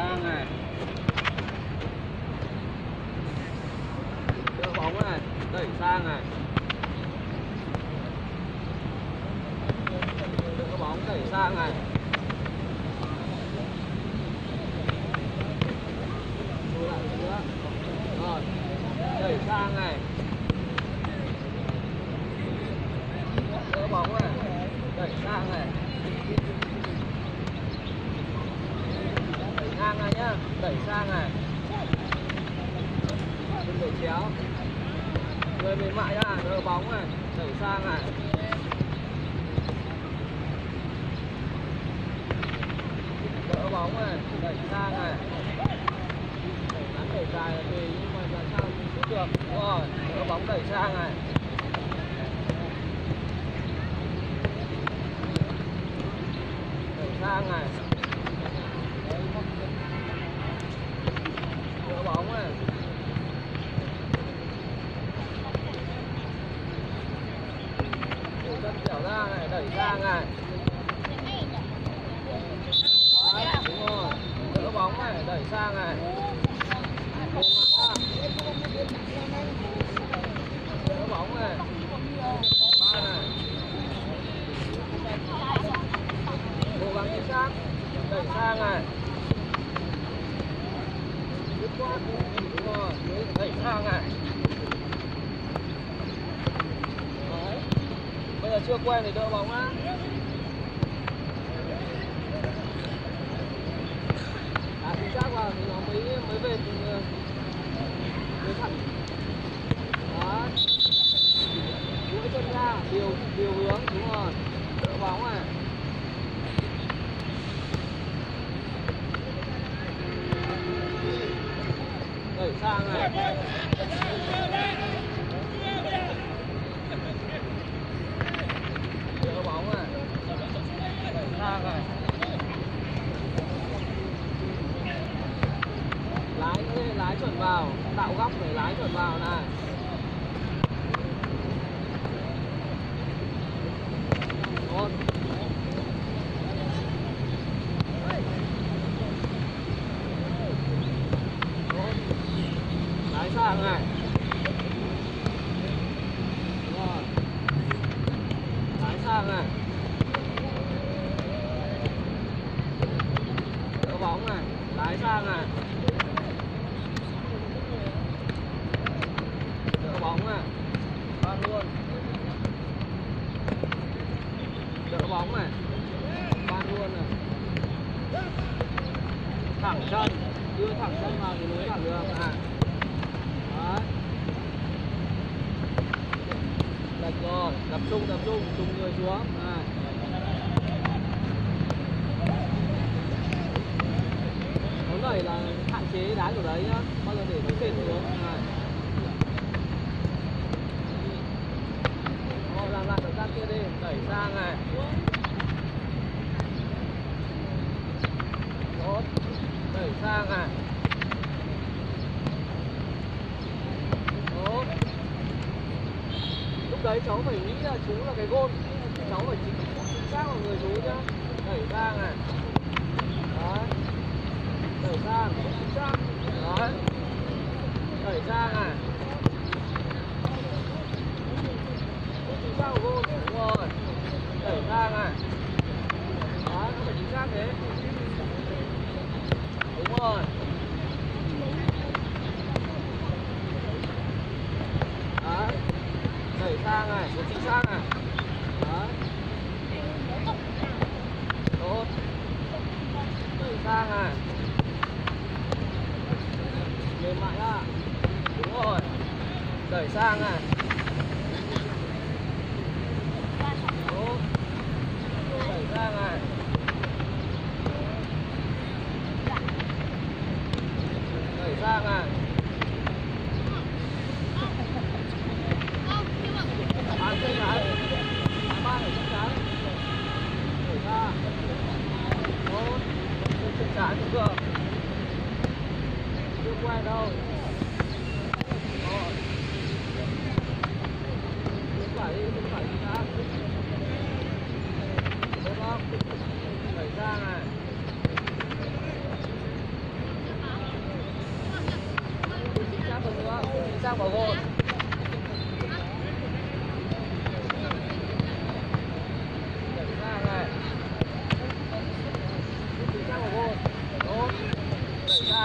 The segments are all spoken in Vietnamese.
Vâng ba này đưa bóng này đẩy sang này. Đưa bóng đẩy sang này Lùi lại một nữa rồi đẩy sang này đỡ bóng này đẩy sang này đẩy ngang này nhá đẩy sang này. Đừng đẩy chéo. Người mềm mại ra đỡ bóng này. Đẩy sang này. Đỡ bóng này, đẩy sang này. Đẩy ngắn đẩy dài là tùy, nhưng mà làm sao cũng sút được, đúng rồi. Đỡ bóng, đẩy sang này. Đẩy sang này đỡ bóng này Đổ chân dẻo ra này đẩy sang này Đấy, đúng rồi đỡ bóng này đẩy sang này. Mềm đỡ bóng này. Ba này. Cố gắng chính xác đẩy sang này. Dứt khoát. Đúng rồi. Đẩy sang này. Đấy. bây giờ chưa quen thì đỡ bóng á à chính xác vào thì nó mới mới về từ mới thẳng đó duỗi chân ra điều điều hướng đúng rồi đỡ bóng này đẩy sang này đưa bóng này sang này lái lái chuẩn vào. Tạo góc để lái chuẩn vào này Tốt. Tốt. lái sang này Đúng rồi. lái sang này đỡ bóng này lái sang này đỡ bóng này ban luôn đỡ bóng này ban luôn này thẳng chân đưa thẳng chân vào thì mới thẳng được à đấy lệch rồi tập trung tập trung trung người xuống. Này. Nó đẩy là hạn chế đá của đấy nhá. Bao giờ để nó trên xuống. Này. Rồi làm lại động tác kia đi, đẩy sang này. Tốt. Đẩy sang này tốt lúc đấy cháu phải nghĩ là chú là cái gôn. Cháu phải chính, xác vào người chú nhá. Đẩy ra này đấy đẩy sang chính xác đấy đẩy sang này chính xác của gôn đúng rồi đẩy sang này đấy nó phải chính xác thế đúng rồi đấy đẩy sang này có chính xác này tốt đẩy sang à. Mềm mại ra đúng rồi đẩy sang à. bán được chưa quay đâu phải đi không phải đi ra đúng không phải ra này ra vào gội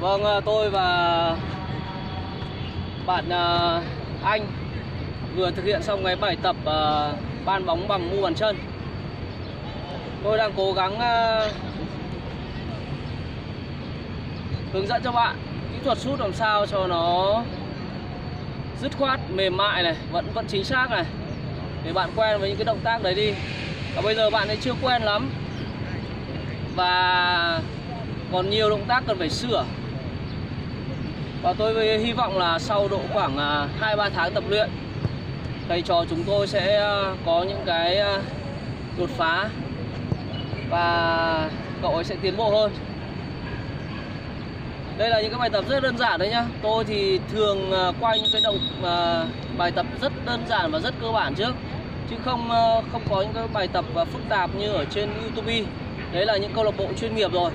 Vâng, ờ, tôi và bạn ờ, anh vừa thực hiện xong cái bài tập ờ, ban bóng bằng mu bàn chân. Tôi đang cố gắng hướng dẫn cho bạn kỹ thuật sút làm sao cho nó dứt khoát, mềm mại này, vẫn vẫn chính xác này. Để bạn quen với những cái động tác đấy đi. Và bây giờ bạn ấy chưa quen lắm. Và còn nhiều động tác cần phải sửa và tôi hy vọng là sau độ khoảng à, 2-3 tháng tập luyện, Thầy trò chúng tôi sẽ à, có những cái à, đột phá Và cậu ấy sẽ tiến bộ hơn. Đây là những cái bài tập rất đơn giản đấy nhá. Tôi thì thường quay những cái động bài tập rất đơn giản và rất cơ bản trước, Chứ không không có những cái bài tập phức tạp như ở trên YouTube. Đấy là những câu lạc bộ chuyên nghiệp rồi.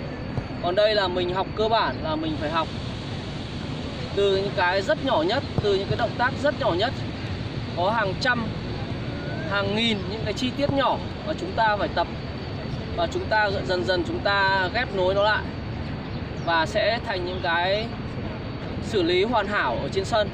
Còn đây là mình học cơ bản, là mình phải học từ những cái rất nhỏ nhất, từ những cái động tác rất nhỏ nhất, có hàng trăm, hàng nghìn những cái chi tiết nhỏ mà chúng ta phải tập. Và chúng ta dần dần chúng ta ghép nối nó lại và sẽ thành những cái xử lý hoàn hảo ở trên sân.